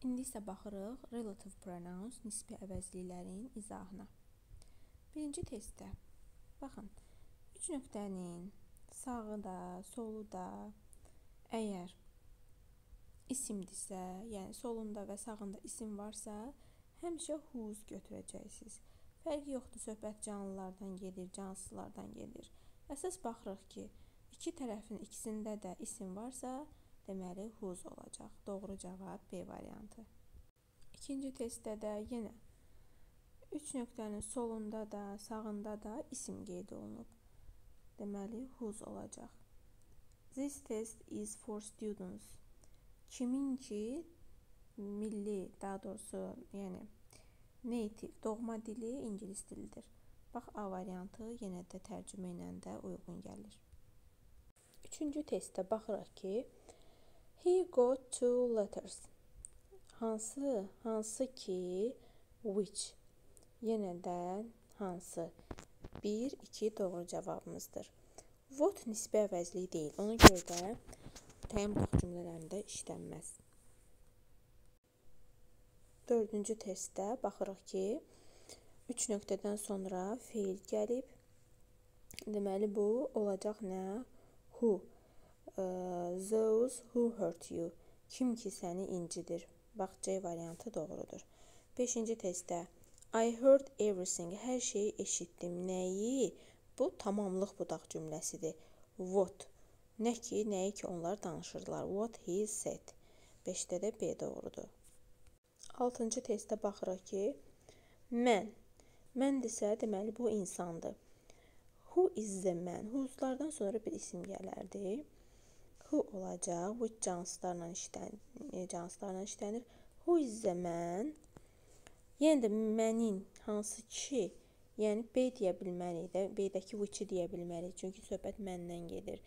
İndi isə baxırıq relative pronouns nisbi əvəzliklərin izahına. Birinci testdə baxın, üç nöqtənin sağı da, solu da əgər isimdirsə, yəni solunda və sağında isim varsa, həmişə whose götürəcəksiniz. Fərqi yoxdur, söhbət canlılardan gedir, cansızlardan gedir. Əsas baxırıq ki, iki tərəfin ikisində də isim varsa, deməli whose olacaq. Doğru cavab B variantı. İkinci testdə də yenə 3 nöqtənin solunda da, sağında da isim qeyd olunub. Deməli whose olacaq. This test is for students. Kimin ki milli, daha doğrusu, yəni native, doğma dili ingilis dilidir. Bax A variantı yenə də tərcümə ilə də uyğun gəlir. Üçüncü testdə baxırıq ki, He got two letters. Hansı, hansı ki, which. Yenə də hansı. 1, 2 doğru cavabımızdır. What nisbi əvəzlik deyil. Ona görə də təyin blok cümlələrində işlənməz. Dördüncü testdə baxırıq ki, 3 nöqtədən sonra feil gəlib. Deməli bu olacaq nə? Who those who hurt you. Kim ki səni incidir. Bax C variantı doğrudur. 5-ci testdə I heard everything. Hər şeyi eşitdim. Nəyi? Bu tamamlıq budaq cümləsidir. What? Nə ki, nəyi ki onlar danışırdılar. What he said. 5-də də B doğrudur. 6-cı testdə baxırıq ki, mən. Məndirsə, deməli bu insandır. Who is the man? Who'lardan sonra bir isim gələrdi who olacaq. Which canslarla işlənir, canslarla işlənir. Who is the man? Yenə də mənin hansı ki, yəni B deyə bilməliyik də, B-dəki which-i deyə bilməliyik. Çünki söhbət məndən gedir.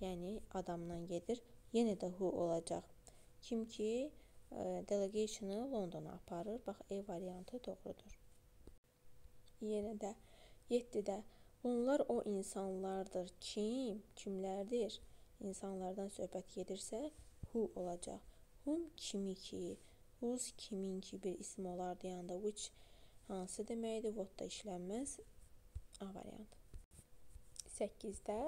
Yəni adamdan gedir. Yenə də who olacaq. Kim ki, delegationu Londona aparır. Bax, E variantı doğrudur. Yenə də 7-də bunlar o insanlardır. Kim? Kimlərdir? İnsanlardan söhbət gedirsə, who olacaq. Whom kimi ki, whose kimin ki bir isim olardı yanında which hansı deməkdir? What da işlənməz. A variantı. 8-də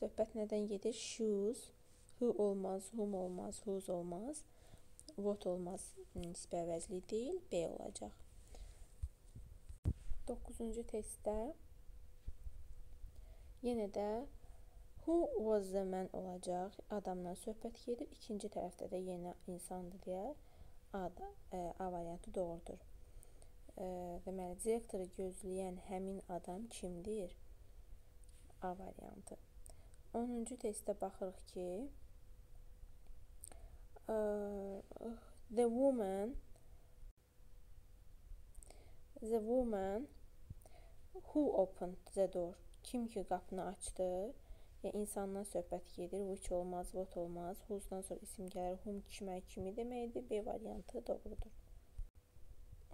söhbət nədən gedir? Shoes, who olmaz, whom olmaz, whose olmaz. What olmaz, nisbi əvəzli deyil, B olacaq. 9-cu testdə yenə də Who was the man olacaq. Adamdan söhbət gedir. İkinci tərəfdə də yenə insandır deyə A, da, ə, e, A variantı doğrudur. Ə, e, deməli, direktoru gözləyən həmin adam kimdir? A variantı. 10-cu testdə baxırıq ki, ə, e, the woman the woman who opened the door kim ki qapını açdı Yəni insandan söhbət gedir. Which olmaz, what olmaz. Whose-dan sonra isim gəlir. Whom kimə kimi deməkdir. B variantı doğrudur.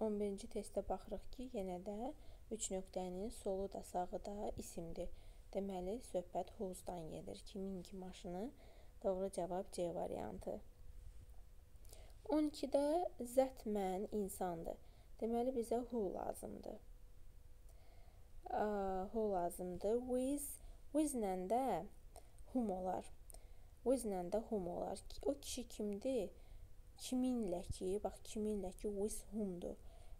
11-ci testdə baxırıq ki, yenə də 3 nöqtənin solu da, sağı da isimdir. Deməli, söhbət whose-dan gedir. Kimin ki maşını? Doğru cavab C variantı. 12-də zət mən insandır. Deməli bizə who lazımdır. Uh, who lazımdır. With With-lə də whom olar. With-lə də whom olar. O kişi kimdir? Kiminlə ki, bax kiminlə ki with whomdur.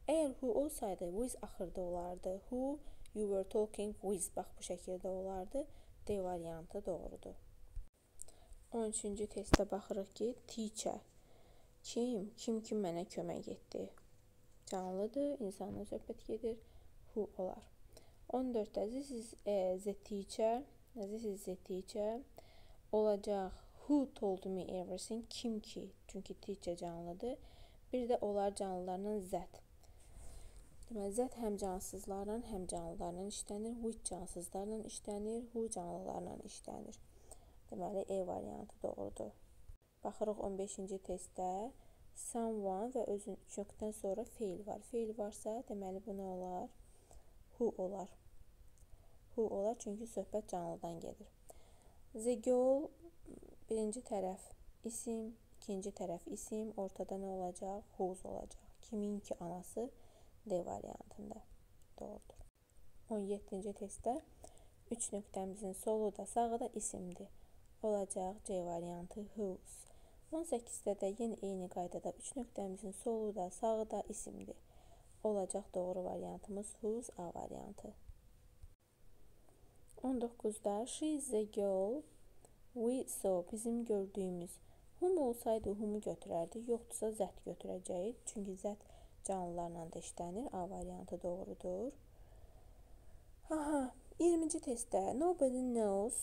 Əgər who olsaydı with axırda olardı. Who you were talking with bax bu şəkildə olardı. D variantı doğrudur. 13-cü testdə baxırıq ki, teacher kim, kim ki mənə kömək etdi. Canlıdır, insanla söhbət gedir. Who olar. 14-də this is uh, the teacher. This is the teacher. Olacaq who told me everything. Kim ki? Çünki teacher canlıdır. Bir də onlar canlılarla zət. Deməli, zət həm cansızlarla, həm canlılarla işlənir. With cansızlarla işlənir, who canlılarla işlənir. Deməli, E variantı doğrudur. Baxırıq 15-ci testdə someone və özün kökdən sonra feil var. Feil varsa, deməli bu nə olar? Who olar who olar, çünki söhbət canlıdan gedir. The girl birinci tərəf isim, İkinci tərəf isim, ortada nə olacaq? Whose olacaq. Kimin ki anası D variantında. Doğrudur. 17-ci testdə 3 nöqtəmizin solu da, sağı da isimdir. Olacaq C variantı whose. 18-də də yenə eyni qaydada 3 nöqtəmizin solu da, sağı da isimdir. Olacaq doğru variantımız whose A variantı. 19-da she is a girl we saw bizim gördüyümüz Hum olsaydı humu götürərdik, yoxdursa zət götürəcəyik. Çünki zət canlılarla da işlənir. A variantı doğrudur. Aha, 20-ci testdə nobody knows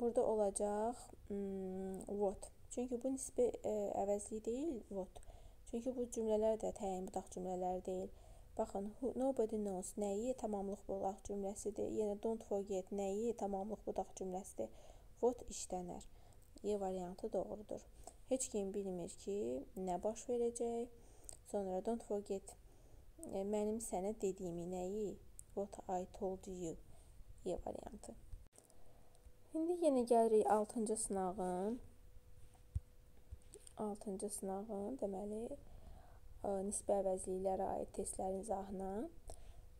burada olacaq hmm, what. Çünki bu nisbi ə, e, əvəzlik deyil, what. Çünki bu cümlələr də təyin budaq cümlələri deyil. Baxın, nobody knows nəyi tamamlıq budaq cümləsidir. Yenə don't forget nəyi tamamlıq budaq cümləsidir. What işlənər. E variantı doğrudur. Heç kim bilmir ki, nə baş verəcək. Sonra don't forget e, mənim sənə dediyimi nəyi? What I told you. E variantı. İndi yenə gəlirik 6-cı sınağın 6-cı sınağın deməli nisbi əvəzliklərə aid testlərin izahına.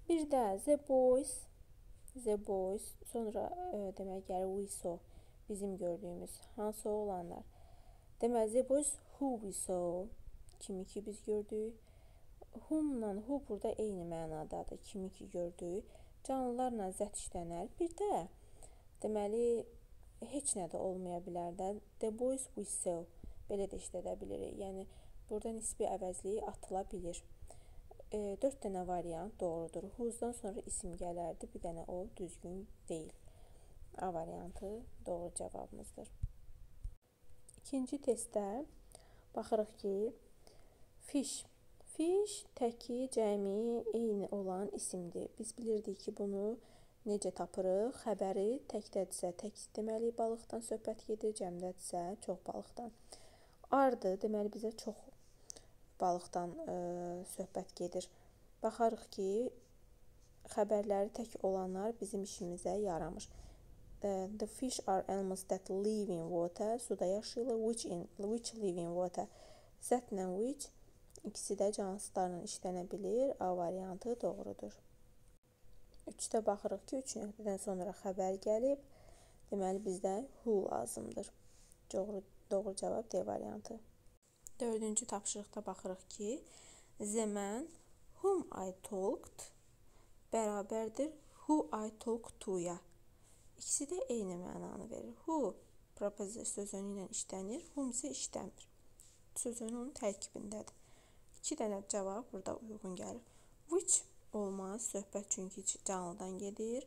Bir də the boys the boys sonra ə, demək gəlir we saw bizim gördüyümüz hansı olanlar? Deməli, bu who we saw, kimi ki biz gördük. Whom-la who burada eyni mənadadır, kimi ki gördük. Canlılarla zət işlənər. Bir də deməli heç nə də olmaya bilər də. The boys we saw belə də işlədə bilirik. Yəni burada nisbi əvəzliyi atıla bilir. E, 4 dənə variant doğrudur. Who's-dan sonra isim gələrdi. Bir dənə o düzgün deyil. A variantı doğru cavabımızdır. İkinci testdə baxırıq ki, fish. Fish təki, cəmi, eyni olan isimdir. Biz bilirdik ki, bunu necə tapırıq? Xəbəri təkdədirsə, tək deməli balıqdan söhbət gedir, cəmdədirsə, çox balıqdan. Ardı, deməli bizə çox balıqdan ə, söhbət gedir. Baxarıq ki, xəbərləri tək olanlar bizim işimizə yaramır. Uh, the fish are animals that live in water. Suda yaşayırlar. Which in which live in water. Zətlə which ikisi də cansızlarla işlənə bilir. A variantı doğrudur. 3-də baxırıq ki, 3 nöqtədən sonra xəbər gəlib. Deməli bizdə who lazımdır. Doğru doğru cavab D variantı. 4-cü tapşırıqda baxırıq ki, the man whom I talked bərabərdir who I talked to-ya. İkisi də eyni mənanı verir. Who preposition sözünü ilə işlənir, whom isə işləmir. Sözünün onun tərkibindədir. 2 dənə cavab burada uyğun gəlir. Which olmaz, söhbət çünki canlıdan gedir.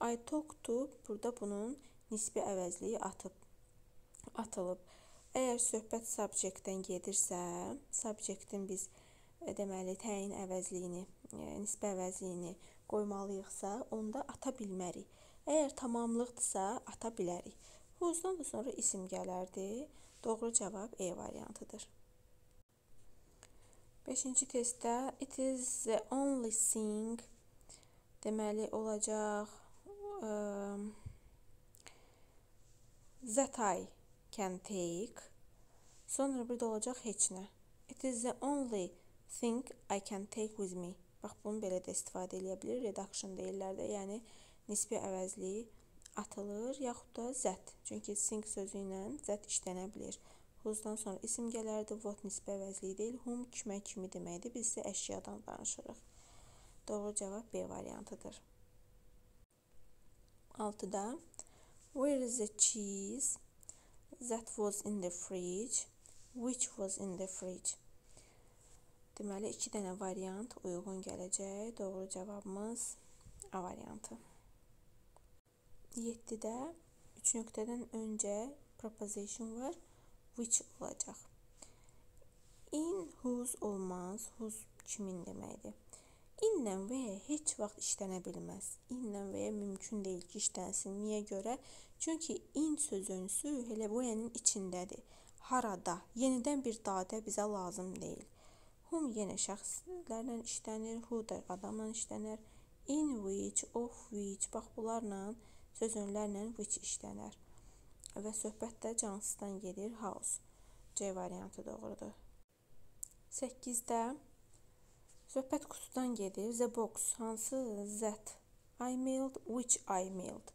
I talk to burada bunun nisbi əvəzliyi atıb atılıb. Əgər söhbət subject-dən gedirsə, subject-in biz e, deməli təyin əvəzliyini, e, nisbi əvəzliyini qoymalıyıqsa, onda ata bilmərik. Əgər tamamlıqdırsa, ata bilərik. Whose-dan da sonra isim gələrdi. Doğru cavab E variantıdır. 5-ci testdə it is the only thing deməli olacaq um, that I can take. Sonra bir də olacaq heç nə. It is the only thing I can take with me. Bax bunu belə də istifadə edə bilir. Redaction deyirlər də. Yəni nisbi əvəzliyi atılır, yaxud da zət. Çünki sing sözü ilə zət işlənə bilir. Whose-dan sonra isim gələrdi. What nisbi əvəzliyi deyil. Whom kimə kimi deməkdir. Biz isə əşyadan danışırıq. Doğru cavab B variantıdır. 6-da Where is the cheese that was in the fridge? Which was in the fridge? Deməli, iki dənə variant uyğun gələcək. Doğru cavabımız A variantı. 7-də 3 nöqtədən öncə preposition var, which olacaq. In, whose olmaz, whose kimin deməkdir. İnlə və ya heç vaxt işlənə bilməz. İnlə və ya mümkün deyil ki, işlənsin. Niyə görə? Çünki in sözünüsü elə bu yəni içindədir. Harada, yenidən bir dadə bizə lazım deyil. Whom yenə şəxslərlə işlənir, who da adamla işlənir. In which, of which, bax bunlarla sözünlərlə which işlənər və söhbət də cansızdan gedir house. C variantı doğrudur. 8-də söhbət qutudan gedir. The box hansı zət? I mailed, which I mailed.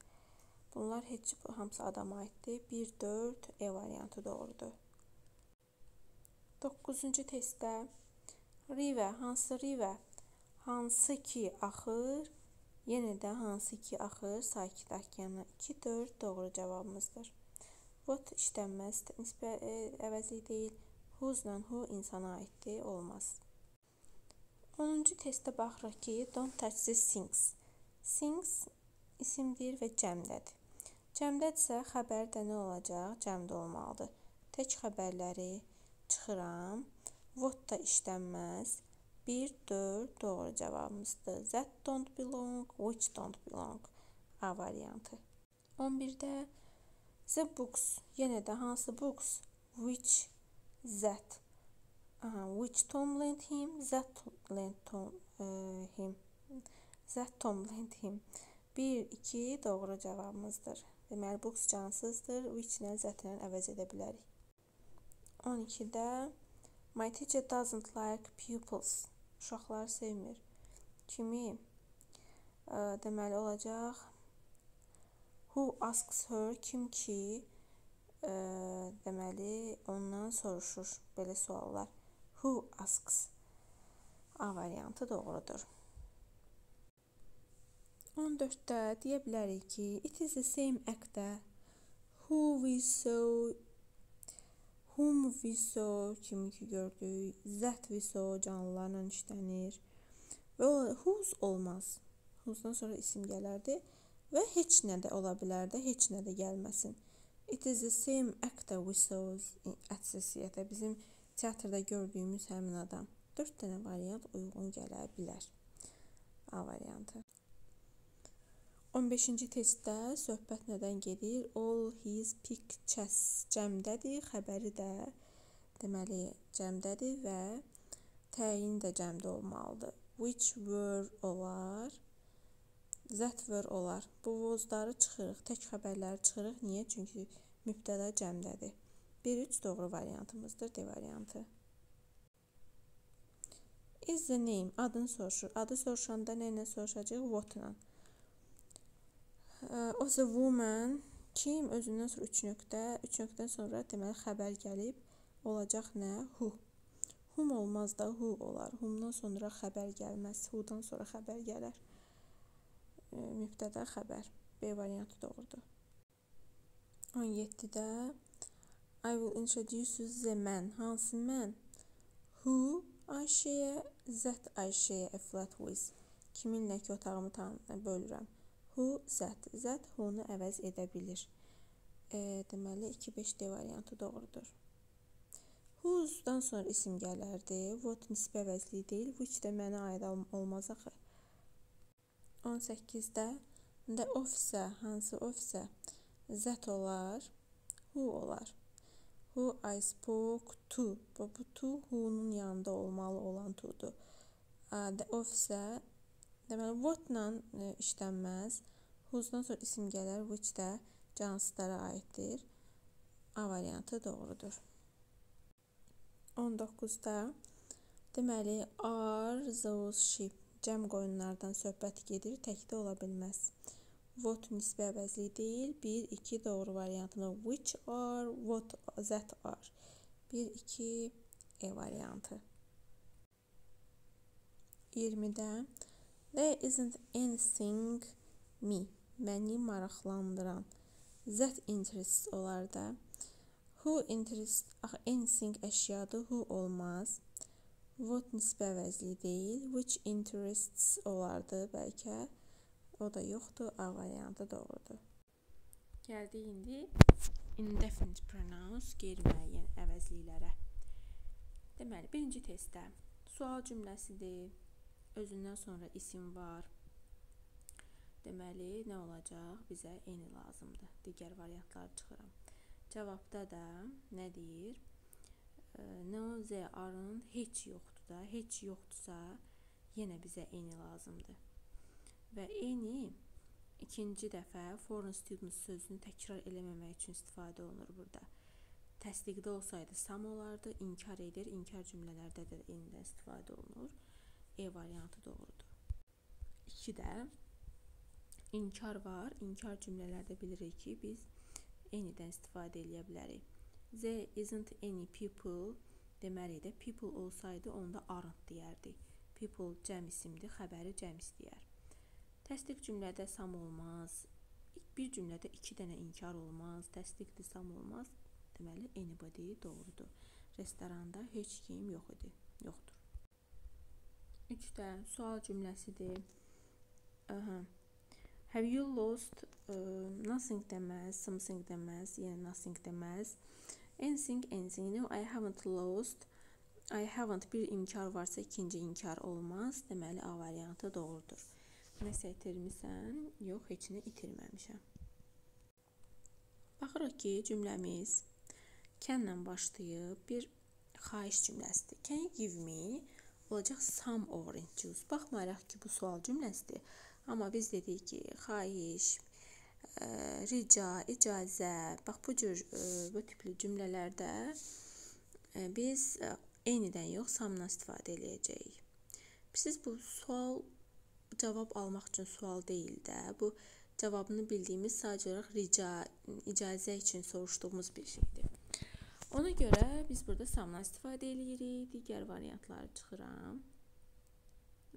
Bunlar heç hamısı adama aiddir. 1 4 E variantı doğrudur. 9-cu testdə river hansı river? Hansı ki axır? Yenə də hansı ki axır Sakit okeana 2 4 doğru cavabımızdır. What işlənməz e, əvəzli deyil. Whose-la who insana aiddir, olmaz. 10-cu testdə baxırıq ki, don't touch the things. Things isimdir və cəmdədir. Cəmdədirsə xəbər də nə olacaq? Cəmdə olmalıdır. Tək xəbərləri çıxıram. What da işlənməz. 1 4 doğru cavabımızdır. That don't belong, which don't belong. A variantı. 11-də The books. Yenə də hansı books? Which that. Aha, which Tom lent him, that lent Tom uh, him. That Tom lent him. 1 2 doğru cavabımızdır. Deməli books cansızdır. Which ilə that ilə əvəz edə bilərik. 12-də My teacher doesn't like pupils. Uşaqları sevmir. Kimi? Ə, deməli olacaq Who asks her? Kim ki, ə, deməli, ondan soruşur belə suallar. Who asks? A variantı doğrudur. 14-də deyə bilərik ki, it is the same actor who we saw whom we saw kimi ki gördük, that we saw canlılarla işlənir. Və whose olmaz. Whose-dan sonra isim gələrdi. Və heç nə də ola bilər də, heç nə də gəlməsin. It is the same actor we saw theater. Bizim teatrda gördüyümüz həmin adam. 4 dənə variant uyğun gələ bilər. A variantı. 15-ci testdə söhbət nədən gedir? All his pictures cəmdədir, xəbəri də deməli cəmdədir və təyin də cəmdə olmalıdır. Which were olar? zətver olar. Bu vozları çıxırıq, tək xəbərləri çıxırıq. Niyə? Çünki mübtəda cəmdədir. 1-3 doğru variantımızdır, D variantı. Is the name adını soruşur. Adı soruşanda nə ilə soruşacaq? What-la. Of the woman kim özündən sonra 3 nöqtə, 3 nöqtədən sonra deməli xəbər gəlib olacaq nə? Who. Whom olmaz da who olar. Whomdan sonra xəbər gəlməz. Who-dan sonra xəbər gələr mübtəda xəbər. B variantı doğrudur. 17-də I will introduce you the man. Hansı mən? Who Ayşəyə, that Ayşəyə a flat with. Kiminlə ki otağımı bölürəm. Who that. That who-nu əvəz edə bilir. E, deməli 2-5 D variantı doğrudur. Whose-dan sonra isim gələrdi. What nisbi əvəzliyi deyil. Which də mənə aid olmaz axı. 18-də də ofisə, hansı ofisə zət olar, who olar. Who I spoke to. Bu, bu to who-nun yanında olmalı olan to'dur. The ofisə deməli what-la e, işlənməz. Whose-dan sonra isim gələr, which də cansızlara aiddir. A variantı doğrudur. 19-da deməli are those sheep cəm qoyunlardan söhbət gedir, təkdə ola bilməz. What nisbi əvəzli deyil. 1 2 doğru variantını which are, what that are. 1 2 E variantı. 20-də There isn't anything me. Məni maraqlandıran. That interests olar da. Who interests, axı anything əşyadır, who olmaz. What nisbi əvəzli deyil. Which interests olardı bəlkə. O da yoxdur. A variantı doğrudur. Gəldik indi indefinite pronouns qeyri-müəyyən əvəzliklərə. Deməli, birinci testdə sual cümləsidir. Özündən sonra isim var. Deməli, nə olacaq? Bizə eni lazımdır. Digər variantları çıxıram. Cavabda da nə deyir? no there aren't heç yoxdur da, heç yoxdursa yenə bizə eni lazımdır. Və eni ikinci dəfə foreign students sözünü təkrar eləməmək üçün istifadə olunur burada. Təsdiqdə olsaydı some olardı, inkar edir, inkar cümlələrdə də eynidən istifadə olunur. E variantı doğrudur. 2-də inkar var. İnkar cümlələrdə bilirik ki, biz eynidən istifadə edə bilərik. There isn't any people deməli də people olsaydı onda aren't deyərdik. People cəm isimdir, xəbəri cəm istəyər. Təsdiq cümlədə sam olmaz. Bir cümlədə iki dənə inkar olmaz. Təsdiqdir sam olmaz. Deməli anybody doğrudur. Restoranda heç kim yox idi. Yoxdur. 3-də sual cümləsidir. Aha. Have you lost uh, nothing deməz, something deməz, yəni nothing deməz. Anything, anything. No, I haven't lost. I haven't bir inkar varsa ikinci inkar olmaz. Deməli A variantı doğrudur. Nəsə itirmisən? Yox, heç nə itirməmişəm. Baxırıq ki, cümləmiz can-la başlayıb bir xahiş cümləsidir. Can you give me olacaq some orange juice. Baxmayaraq ki, bu sual cümləsidir. Amma biz dedik ki, xahiş, ə, rica, icazə, bax bu cür ə, bu tipli cümlələrdə ə, biz ə, eynidən yox, samdan istifadə edəcəyik. Siz bu sual cavab almaq üçün sual deyil də. Bu cavabını bildiyimiz sadəcə olaraq rica, icazə üçün soruşduğumuz bir şeydir. Ona görə biz burada samdan istifadə eləyirik. Digər variantları çıxıram.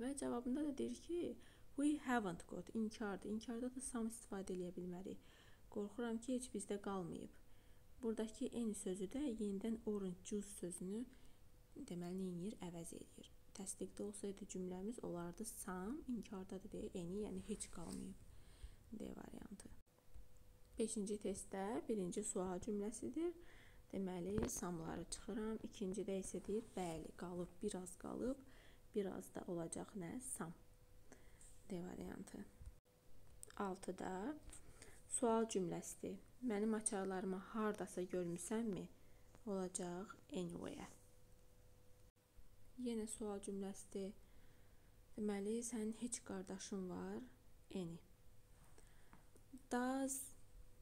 Və cavabında da deyir ki, we haven't got inkardır. İnkarda da sam istifadə eləyə bilmərik. Qorxuram ki, heç bizdə qalmayıb. Buradakı en sözü də yenidən orange juice sözünü deməli neyir? Əvəz edir təsdiqdə olsaydı cümləmiz olardı sam, inkardadır deyə eni, yəni heç qalmayıb. D variantı. 5-ci testdə birinci sual cümləsidir. Deməli, samları çıxıram. İkincidə isə deyir, bəli, qalıb, biraz qalıb, biraz da olacaq nə? Sam. D variantı. 6-da sual cümləsidir. Mənim açarlarımı hardasa görmüsənmi? Olacaq anywhere. Yenə sual cümləsidir. Deməli, sənin heç qardaşın var? Any. Does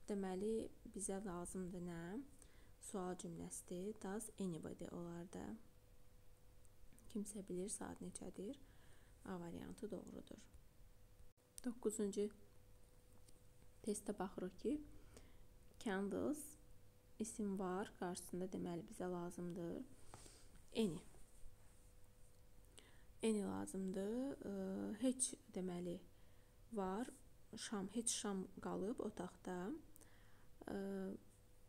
deməli bizə lazımdır nə? Sual cümləsidir. Does anybody olar da. Kimsə bilir saat neçədir? A variantı doğrudur. 9-cu testdə baxırıq ki, candles isim var, qarşısında deməli bizə lazımdır any eni lazımdır. Heç deməli var. Şam, heç şam qalıb otaqda.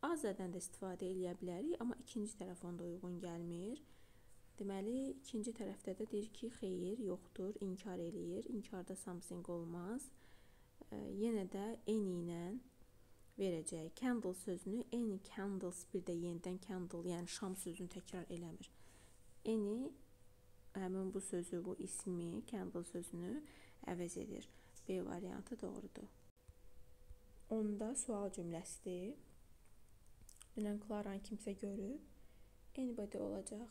Azədən də istifadə eləyə bilərik, amma ikinci tərəf onda uyğun gəlmir. Deməli, ikinci tərəfdə də deyir ki, xeyir, yoxdur, inkar eləyir. İnkarda something olmaz. Yenə də any ilə verəcək. Candle sözünü any candles bir də yenidən candle, yəni şam sözünü təkrar eləmir. Any həmin bu sözü, bu ismi, candle sözünü əvəz edir. B variantı doğrudur. Onda sual cümləsidir. Dünən Klaranı kimsə görüb? Anybody olacaq.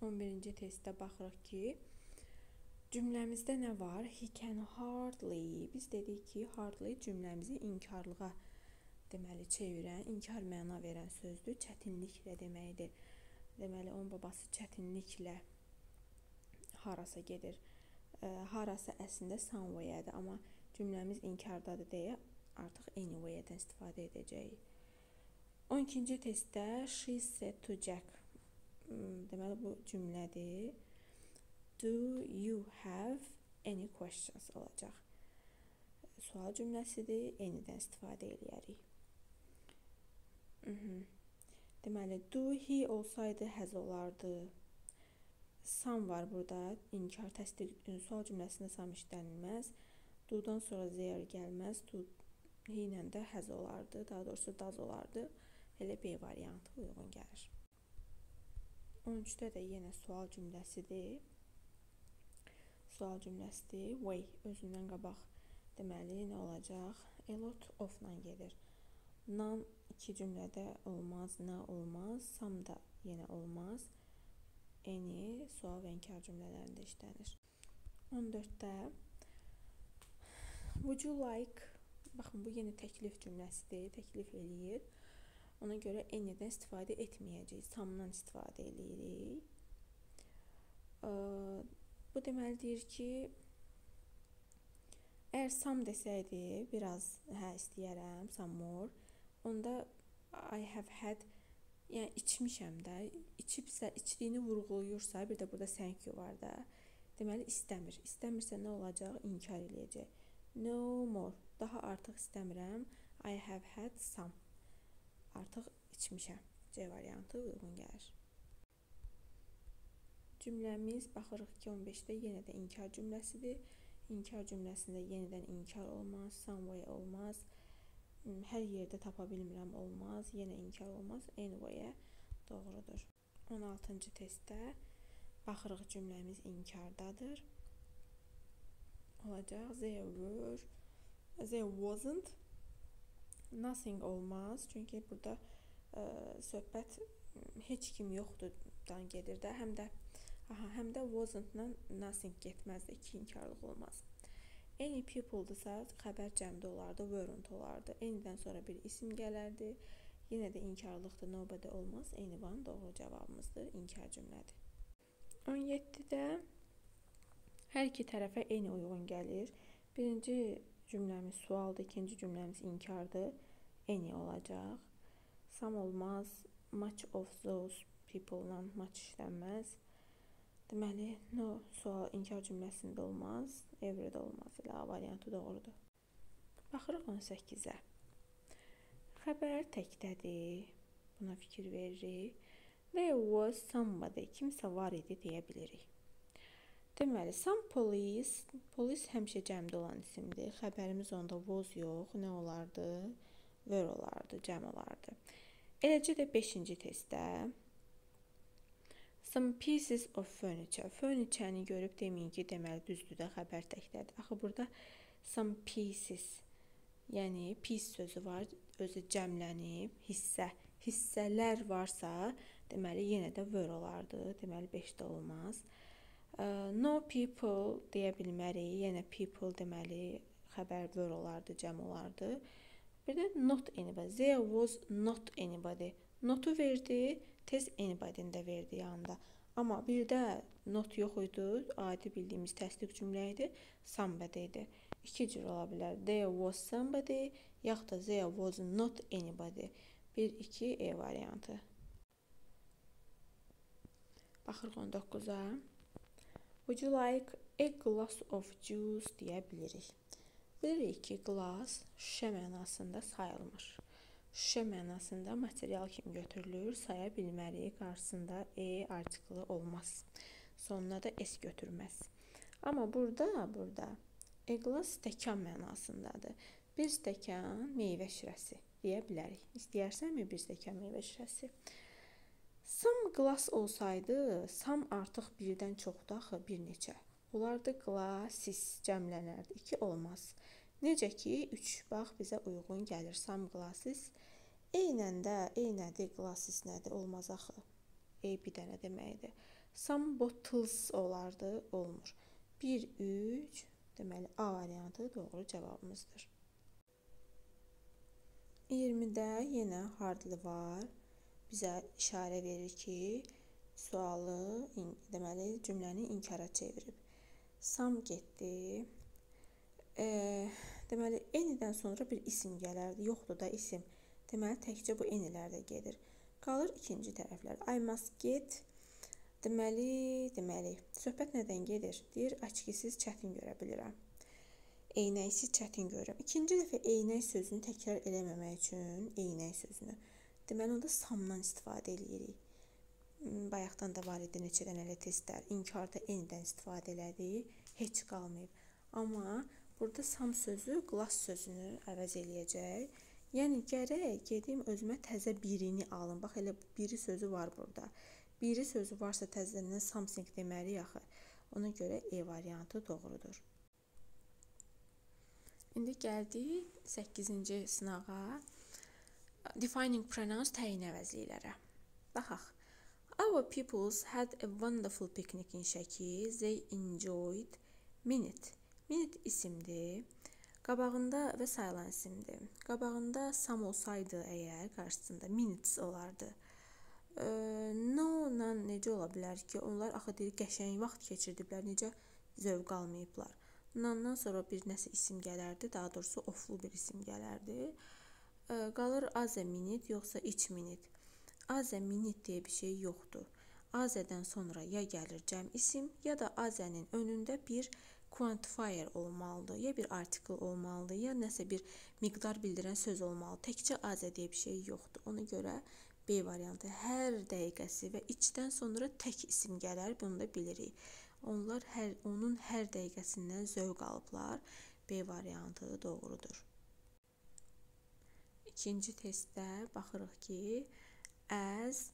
11-ci testdə baxırıq ki, cümləmizdə nə var? He can hardly. Biz dedik ki, hardly cümləmizi inkarlığa deməli çevirən, inkar məna verən sözdür, çətinliklə deməkdir. Deməli, onun babası çətinliklə harasa gedir. Harasa əslində somewhere-dir, amma cümləmiz inkardadır deyə artıq anywhere-dən istifadə edəcəyik. 12-ci testdə she said to Jack. Hmm, deməli bu cümlədir. Do you have any questions olacaq. Sual cümləsidir, anydən istifadə eləyərik. Mhm. Deməli, do he olsaydı həz olardı. Sam var burada. İnkar təsdiq sual cümləsində sam işlənilməz. Do-dan sonra there gəlməz. Do ilə də həz olardı. Daha doğrusu daz olardı. Elə B variantı uyğun gəlir. 13-də də yenə sual cümləsidir. Sual cümləsidir. Way özündən qabaq deməli nə olacaq? A lot of-la gedir. Nan iki cümlədə olmaz, nə olmaz, sam da yenə olmaz. Any sual və inkar cümlələrində işlənir. 14-də Would you like Baxın, bu yenə təklif cümləsidir, təklif eləyir. Ona görə any-dən istifadə etməyəcəyik. Samdan istifadə eləyirik. Bu deməli deyir ki, əgər sam desəydi, biraz hə istəyərəm, some more, onda I have had yəni içmişəm də, içibsə, içdiyini vurğulayırsa, bir də burada thank you var da. Deməli istəmir. İstəmirsə nə olacaq? İnkar eləyəcək. No more. Daha artıq istəmirəm. I have had some. Artıq içmişəm. C variantı uyğun gəlir. Cümləmiz baxırıq ki, 15-də yenə də inkar cümləsidir. İnkar cümləsində yenidən inkar olmaz, some way olmaz. Hər yerdə tapa bilmirəm olmaz, yenə inkar olmaz. Anyway-ə doğrudur. 16-cı testdə Baxırıq cümləmiz inkardadır. Olacaq. There were, there wasn't, nothing olmaz. Çünki burada ə, söhbət heç kim yoxdurdan gedir də. Həm də aha, həm də wasn't-la nothing getməz də. İki inkarlıq olmaz. Any people-dırsa xəbər cəmdə olardı, weren't olardı. Any-dən sonra bir isim gələrdi. Yenə də inkarlıqdır, nobody olmaz. Any one doğru cavabımızdır. İnkar cümlədir. 17-də hər iki tərəfə eyni uyğun gəlir. Birinci cümləmiz sualdır, ikinci cümləmiz inkardır. Eyni olacaq. Some olmaz. Much of those people-la much işlənməz. Deməli, no sual inkar cümləsində olmaz, every-də olmaz. Elə A variantı doğrudur. Baxırıq 18-ə. Xəbər təkdədir. Buna fikir veririk. There was somebody. Kimsə var idi deyə bilərik. Deməli, some police, polis həmişə cəmdə olan isimdir. Xəbərimiz onda was yox, nə olardı? Were olardı, cəm olardı. Eləcə də 5-ci testdə some pieces of furniture. Furniture-ni görüb deməyin ki, deməli düzdür də xəbər təkdədir. Axı burada some pieces, yəni piece sözü var, özü cəmlənib, hissə, hissələr varsa, deməli yenə də were olardı. Deməli 5-də olmaz. No people deyə bilmərik. Yenə people deməli xəbər were olardı, cəm olardı. Bir də not anybody. There was not anybody. Notu verdi, tez anybody-ni də verdi yanında. Amma bir də not yox idi. Adi bildiyimiz təsdiq cümlə idi. Somebody idi. İki cür ola bilər. There was somebody yaxud da there was not anybody. 1 2 E variantı. Baxırıq 19-a. Would you like a glass of juice deyə bilirik. Bilirik ki, glass şüşə mənasında sayılmır. Şüşə mənasında material kimi götürülür, saya bilmərik. Qarşısında e artiklı olmaz. Sonuna da s götürməz. Amma burada, burada a glass stəkan mənasındadır. Bir stəkan meyvə şirəsi deyə bilərik. İstəyirsənmi bir stəkan meyvə şirəsi? Some glass olsaydı, some artıq birdən çoxdur axı, bir neçə. Olardı glasses cəmlənərdi. 2 olmaz. Necə ki 3 bax bizə uyğun gəlir. Some glasses eynən də eynədir, glasses nədir? Olmaz axı. E bir dənə deməkdir. Some bottles olardı, olmur. 1 3 deməli A variantı doğru cavabımızdır. 20-də yenə hardly var bizə işarə verir ki, sualı, deməli, cümləni inkara çevirib. Sam getdi. E, deməli, enidən sonra bir isim gələrdi. Yoxdur da isim. Deməli, təkcə bu enilərdə gedir. Qalır ikinci tərəflər. I must get Deməli, deməli, söhbət nədən gedir? Deyir, açkisiz çətin görə bilirəm. Eynəksiz çətin görürəm. İkinci dəfə eynək sözünü təkrar eləməmək üçün eynək sözünü Deməli, onda samdan istifadə eləyirik. Hmm, bayaqdan da var idi neçə dənə testlər. İnkarda enidən istifadə elədik, heç qalmayıb. Amma burada sam sözü glass sözünü əvəz eləyəcək. Yəni gərək gedim özümə təzə birini alım. Bax elə biri sözü var burada. Biri sözü varsa təzədən something deməliyik axı. Ona görə E variantı doğrudur. İndi gəldik 8-ci sınağa. Defining pronouns təyin əvəzliklərə. Baxaq. Our pupils had a wonderful picnic in Şəki. They enjoyed minute. Minute isimdir. Qabağında və sayılan isimdir. Qabağında some olsaydı əgər qarşısında minutes olardı. E, no-la necə ola bilər ki, onlar axı deyir qəşəng vaxt keçirdiblər, necə zövq almayıblar. Nandan sonra bir nəsə isim gələrdi, daha doğrusu oflu bir isim gələrdi. E, qalır as a minute yoxsa each minute. As a minute deyə bir şey yoxdur. Azədən sonra ya gəlir cəm isim, ya da azənin önündə bir quantifier olmalıdır, ya bir artikel olmalıdır, ya nəsə bir miqdar bildirən söz olmalı. Təkcə azə deyə bir şey yoxdur. Ona görə B variantı hər dəqiqəsi və içdən sonra tək isim gələr, bunu da bilirik. Onlar hər onun hər dəqiqəsindən zövq alıblar. B variantı doğrudur. İkinci testdə baxırıq ki, as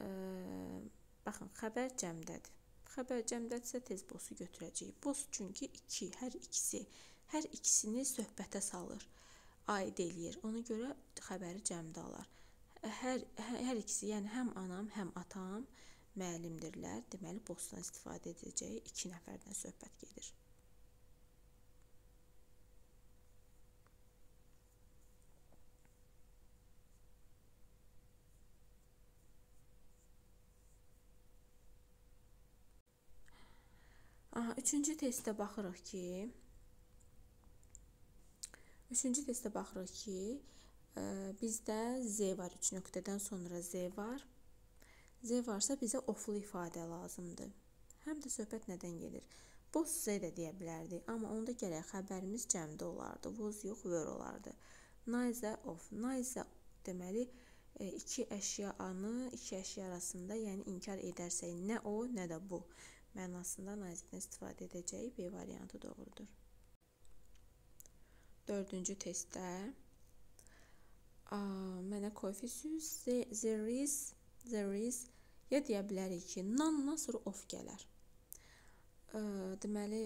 ə, baxın, xəbər cəmdədir. Xəbər cəmdədirsə tez bosu götürəcəyik. Bos çünki 2, hər ikisi, hər ikisini söhbətə salır, aid eləyir. Ona görə xəbəri cəmdə alar. Hər hər ikisi, yəni həm anam, həm atam müəllimdirlər. Deməli, bosdan istifadə edəcəyik. 2 nəfərdən söhbət gedir. Aha, üçüncü testdə baxırıq ki, üçüncü testdə baxırıq ki, ə, bizdə Z var, 3 nöqtədən sonra Z var. Z varsa bizə oflu ifadə lazımdır. Həm də söhbət nədən gedir? Both Z də deyə bilərdik, amma onda gərək xəbərimiz cəmdə olardı. Was yox, were olardı. Neither of. Neither deməli iki əşyanı iki əşya arasında, yəni inkar edərsək, nə o, nə də bu mənasında nazirdən istifadə edəcəyik. B variantı doğrudur. Dördüncü testdə mənə koefisiyus there is, there is ya deyə bilərik ki, nan-dan sonra of gələr. Ə, deməli,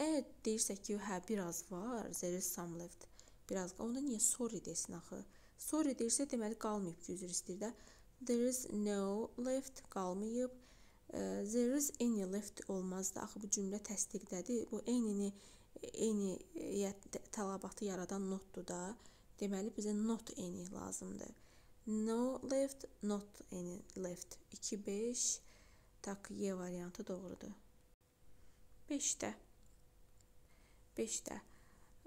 əgər deyirsək ki, hə, biraz var, there is some left, biraz, onda niyə sorry desin axı? Sorry deyirsə, deməli, qalmayıb ki, üzr istəyir də. There is no left, qalmayıb. There is any left olmazdı. Axı bu cümlə təsdiqdədir. Bu eyni eyni tələbatı yaradan notdur da. Deməli bizə not any lazımdır. No left, not any left. 2 5 tak Y variantı doğrudur. 5-də 5-də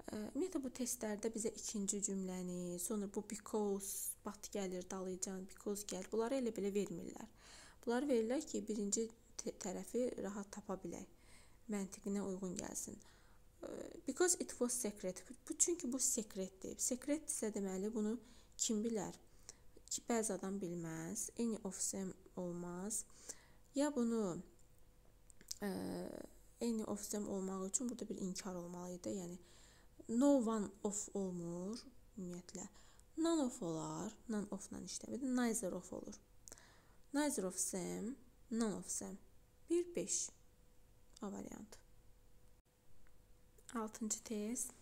Ümumiyyətlə bu testlərdə bizə ikinci cümləni, sonra bu because, but gəlir, dalıcan, because gəlir. Bunları elə belə vermirlər. Bunları verirlər ki, birinci tərəfi rahat tapa bilək. Məntiqinə uyğun gəlsin. Because it was secret. Bu çünki bu sekretdir. Sekretdirsə deməli bunu kim bilər? Ki bəzi adam bilməz. Any of them olmaz. Ya bunu ə, any of them olmaq üçün burada bir inkar olmalı idi. Yəni no one of olmur ümumiyyətlə. None of olar. None of-la işləmir. Neither of olur. Neither of them, none of them. 1-5. A variantı. 6-cı test.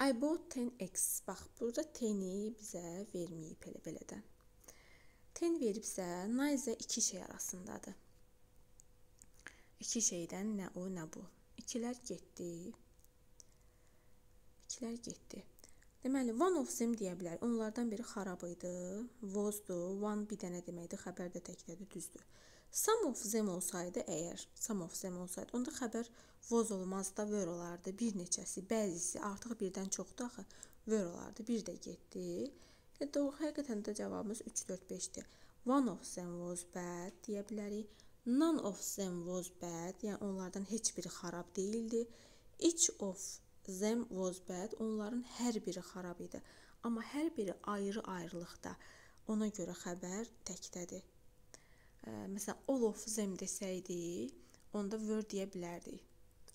I bought 10x. Bax, burada 10-i bizə verməyib elə belədən. 10 veribsə, neither iki şey arasındadır. İki şeydən nə o, nə bu. İkilər getdi. İkilər getdi. Deməli, one of them deyə bilərik. Onlardan biri xarab idi, was-dur. One bir dənə deməkdir, xəbər də təkdədir, düzdür. Some of them olsaydı əgər, some of them olsaydı, onda xəbər was olmazdı da were olardı. Bir neçəsi, bəzisi, artıq birdən çoxdur axı, were olardı. Bir də getdi. E, doğru, həqiqətən də cavabımız 3 4 5-dir. One of them was bad deyə bilərik. None of them was bad, yəni onlardan heç biri xarab deyildi. Each of them was bad. Onların hər biri xarab idi. Amma hər biri ayrı-ayrılıqda. Ona görə xəbər təkdədir. Ə, məsələn, all of them desəydi, onda were deyə bilərdik.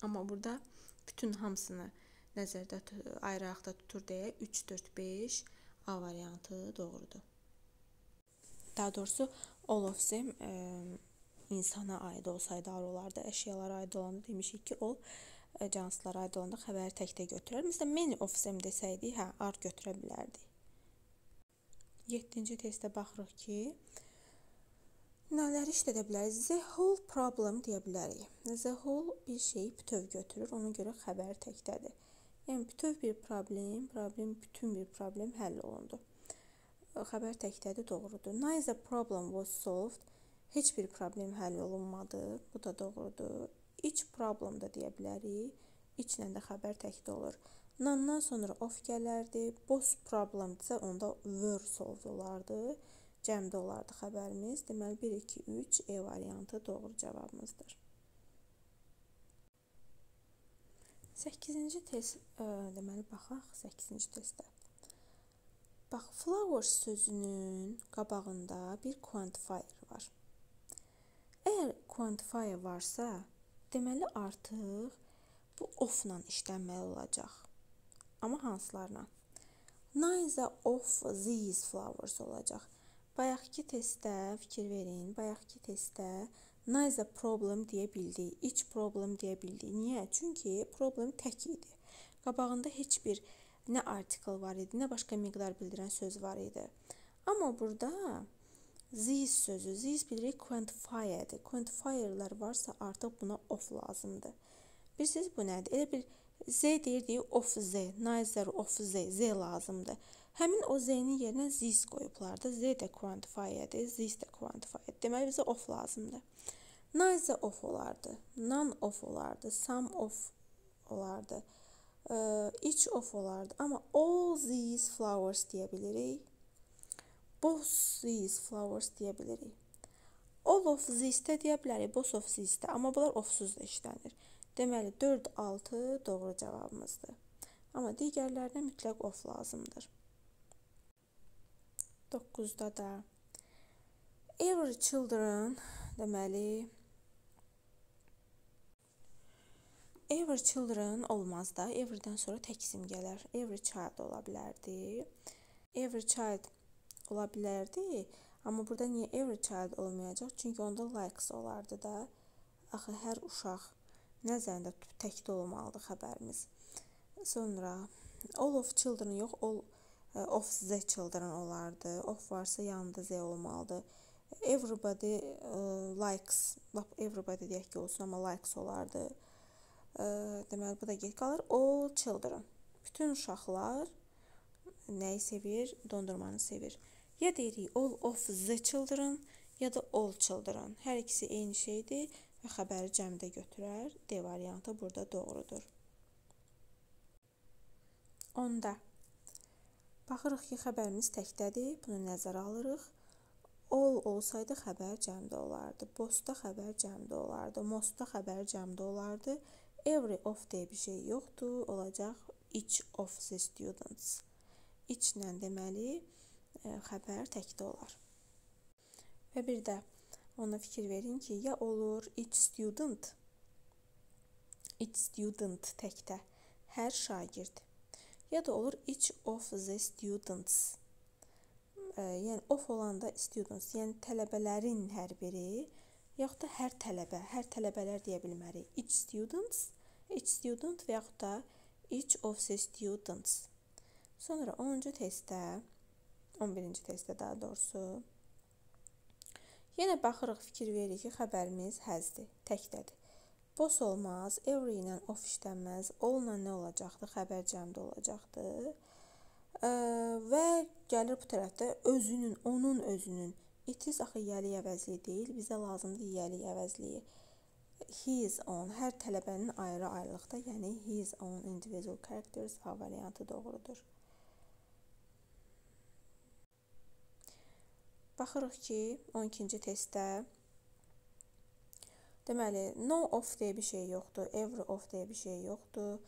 Amma burada bütün hamısını nəzərdə ayrı-ayrıqda tutur deyə 3 4 5 A variantı doğrudur. Daha doğrusu all of them ə, insana aid olsaydı olardı, əşyalara aid olanda demişik ki, all canslara aid olanda xəbəri təkdə götürər. Məsələn, many of them desəydik, hə, are götürə bilərdik. 7-ci testdə baxırıq ki, Nələri işlədə bilərik? The whole problem deyə bilərik. The whole bir şeyi bütöv götürür, ona görə xəbər təkdədir. Yəni bütöv bir problem, problem bütün bir problem həll olundu. Xəbər təkdədir, doğrudur. Neither problem was solved. Heç bir problem həll olunmadı. Bu da doğrudur. Each problem da deyə bilərik. İçlə də xəbər təkdə olur. Nandan sonra of gələrdi. Both problemdirsə onda were solved olardı cəmdə olardı xəbərimiz. Deməli 1 2 3 E variantı doğru cavabımızdır. 8-ci test ə, deməli baxaq 8-ci testdə. Bax flowers sözünün qabağında bir quantifier var. Əgər quantifier varsa, deməli artıq bu of-la işlənməli olacaq. Amma hansılarla? Neither of these flowers olacaq. Bayaqki testdə fikir verin. Bayaqki testdə neither problem deyə bildik, each problem deyə bildik. Niyə? Çünki problem tək idi. Qabağında heç bir nə article var idi, nə başqa miqdar bildirən söz var idi. Amma burada this sözü, this bilirik quantifierdir. Quantifierlər varsa artıq buna of lazımdır. Bilirsiniz bu nədir? Elə bir z deyirdik of z, neither of z, z lazımdır. Həmin o z-nin yerinə this qoyublar da. Z də quantifierdir, this də quantifier. Deməli bizə of lazımdır. Neither of olardı, none of olardı, some of olardı, each of olardı. Amma all these flowers deyə bilirik. Both these flowers deyə bilirik. All of these də deyə bilərik, both of these də. Amma bunlar ofsuz da işlənir. Deməli 4 6 doğru cavabımızdır. Amma digərlərinə mütləq of lazımdır. 9-da da every children deməli every children olmaz da. Every-dən sonra tək isim gələr. Every child ola bilərdi. Every child ola bilərdi. Amma burada niyə every child olmayacaq? Çünki onda likes olardı da. Axı hər uşaq nəzərində tutub təkdə olmalıdır xəbərimiz. Sonra all of children yox, all of the children olardı. Of varsa yanında z olmalıdır. Everybody uh, likes, lap everybody deyək ki, olsun, amma likes olardı. Uh, deməli bu da get qalır. All children. Bütün uşaqlar nəyi sevir? Dondurmanı sevir. Ya deyirik all of the children, ya da all children. Hər ikisi eyni şeydir və xəbəri cəmdə götürər. D variantı burada doğrudur. Onda Baxırıq ki, xəbərimiz təkdədir. Bunu nəzərə alırıq. Ol olsaydı xəbər cəmdə olardı. Bosta xəbər cəmdə olardı. Mosta xəbər cəmdə olardı. Every of deyə bir şey yoxdur. Olacaq each of the students. İçlə deməli xəbər təkdə olar. Və bir də ona fikir verin ki, ya olur each student each student təkdə hər şagird ya da olur each of the students. E, yəni of olanda students, yəni tələbələrin hər biri, yaxud da hər tələbə, hər tələbələr deyə bilmərik. Each students, each student və yaxud da each of the students. Sonra 10-cu testdə, 11-ci testdə daha doğrusu Yenə baxırıq, fikir veririk ki, xəbərimiz həzdir, təkdədir. Boss olmaz, every ilə of işlənməz. All-la nə olacaqdı? Xəbər cəmdə olacaqdı. Ə, və gəlir bu tərəfdə özünün, onun özünün. It is axı yəli əvəzli deyil. Bizə lazımdır yəli əvəzliyi. His own hər tələbənin ayrı-ayrılıqda, yəni his own individual characters A variantı doğrudur. Baxırıq ki, 12-ci testdə Deməli, no of deyə bir şey yoxdur, every of deyə bir şey yoxdur.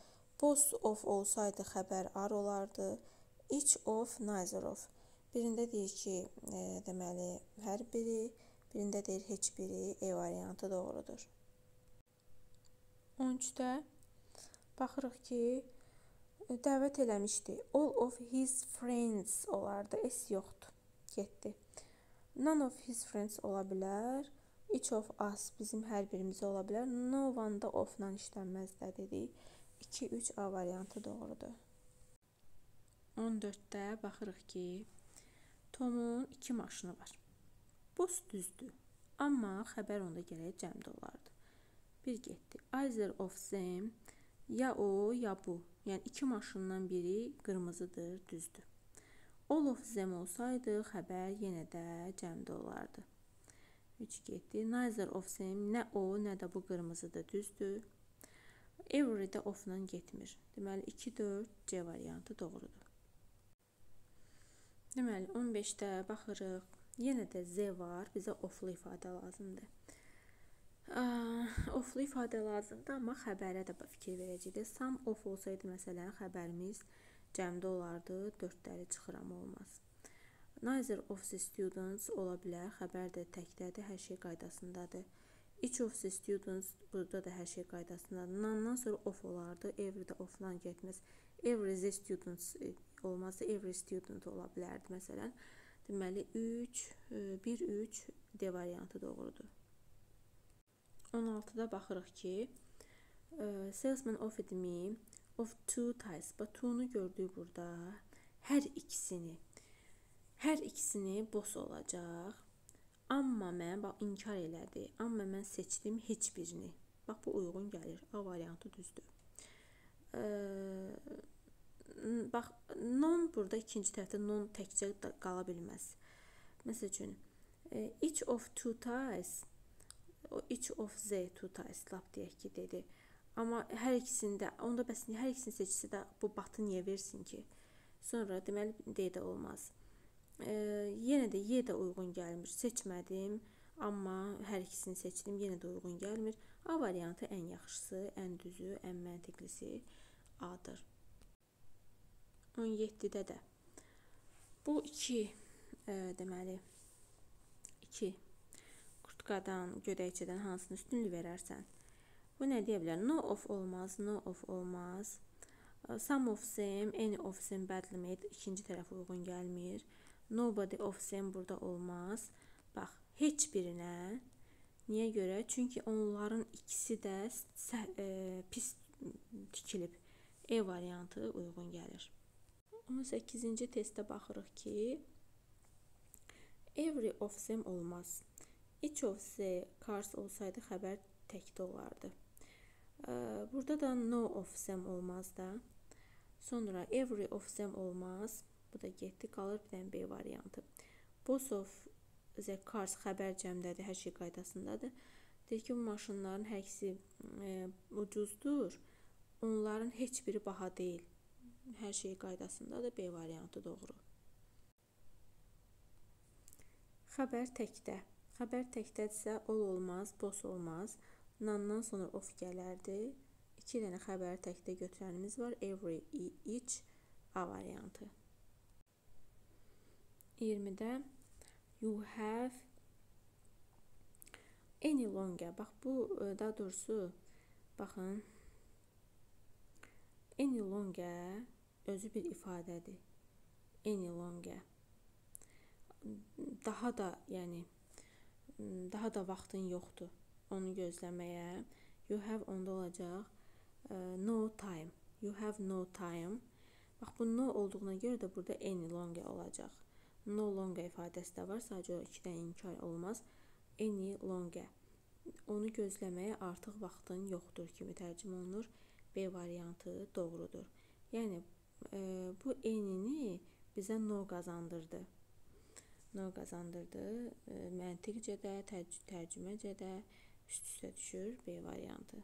Both of olsaydı xəbər ar olardı. Each of, neither of. Birində deyir ki, e, deməli, hər biri, birində deyir heç biri. E variantı doğrudur. 13-də baxırıq ki, e, dəvət eləmişdi. All of his friends olardı. S yoxdur. Getdi. None of his friends ola bilər. Each of us bizim hər birimizə ola bilər. No one da of-la işlənməz də dedik. 2 3 A variantı doğrudur. 14-də baxırıq ki, Tomun 2 maşını var. Boz düzdür. Amma xəbər onda gərək cəmdə olardı. Bir getdi. Either of them ya o, ya bu. Yəni iki maşından biri qırmızıdır, düzdür. All of them olsaydı xəbər yenə də cəmdə olardı. 3 getdi. Neither of them nə o, nə də bu qırmızıdır, düzdür. Every də of-la getmir. Deməli 2 4 C variantı doğrudur. Deməli 15-də baxırıq. Yenə də Z var. Bizə oflu ifadə lazımdır. Oflu ifadə lazımdır, amma xəbərə də fikir verəcəyik. Sam of olsaydı məsələn xəbərimiz cəmdə olardı, 4-ləri çıxıram olmaz. Neither of the students ola bilər, xəbər də təkdədir, hər şey qaydasındadır. Each of the students burada da hər şey qaydasındadır. Nandan sonra of olardı, every də offlan getməz. Every the students e, olmazsa every student ola bilərdi məsələn. Deməli 3 1 3 D variantı doğrudur. 16-da baxırıq ki, salesman offered me of two ties. Bax, two-nu gördük burada. Hər ikisini. Hər ikisini boş olacaq. Amma mən bax inkar elədi. Amma mən seçdim heç birini. Bax bu uyğun gəlir. A variantı düzdür. Ə, bax non burada ikinci tərəfdə non təkcə qala bilməz. Məsəl üçün each of two ties o each of z two ties lap deyək ki dedi. Amma hər ikisində, onda bəs hər ikisini seçsə də bu batı niyə versin ki? Sonra deməli D də olmaz. E, yenə də Y də uyğun gəlmir. Seçmədim, amma hər ikisini seçdim, yenə də uyğun gəlmir. A variantı ən yaxşısı, ən düzü, ən məntiqlisi A-dır. 17-də də bu 2 e, deməli 2 kurtkadan, gödəkçədən hansını üstünlük verərsən? Bu nə deyə bilər? No of olmaz, no of olmaz. Some of them, any of them badly made ikinci tərəf uyğun gəlmir. Nobody of them burada olmaz. Bax, heç birinə. Niyə görə? Çünki onların ikisi də e, pis tikilib. E variantı uyğun gəlir. 18-ci testdə baxırıq ki, every of them olmaz. Each of the cars olsaydı xəbər təkdə olardı. Burada da no of them olmaz da. Sonra every of them olmaz. Bu da getdi. Qalır bir dənə B variantı. Both of the cars xəbər cəmdədir, hər şey qaydasındadır. Deyir ki, bu maşınların hər ikisi e, ucuzdur. Onların heç biri baha deyil. Hər şey qaydasındadır. B variantı doğru. Xəbər təkdə. Xəbər təkdədirsə, ol olmaz, boss olmaz. Nandan sonra of gələrdi. 2 dənə xəbəri təkdə götürənimiz var. Every, each, A variantı. 20-də you have any longer. Bax bu e, daha doğrusu baxın any longer özü bir ifadədir. Any longer. Daha da, yəni daha da vaxtın yoxdur onu gözləməyə. You have onda olacaq no time. You have no time. Bax bu no olduğuna görə də burada any longer olacaq. No longer ifadəsi də var. Sadəcə o ikidən inkar olmaz. Any longer. Onu gözləməyə artıq vaxtın yoxdur kimi tərcümə olunur. B variantı doğrudur. Yəni e, bu any-ni bizə no qazandırdı. No qazandırdı. E, məntiqcə də, tərcüməcə də üst-üstə düşür B variantı.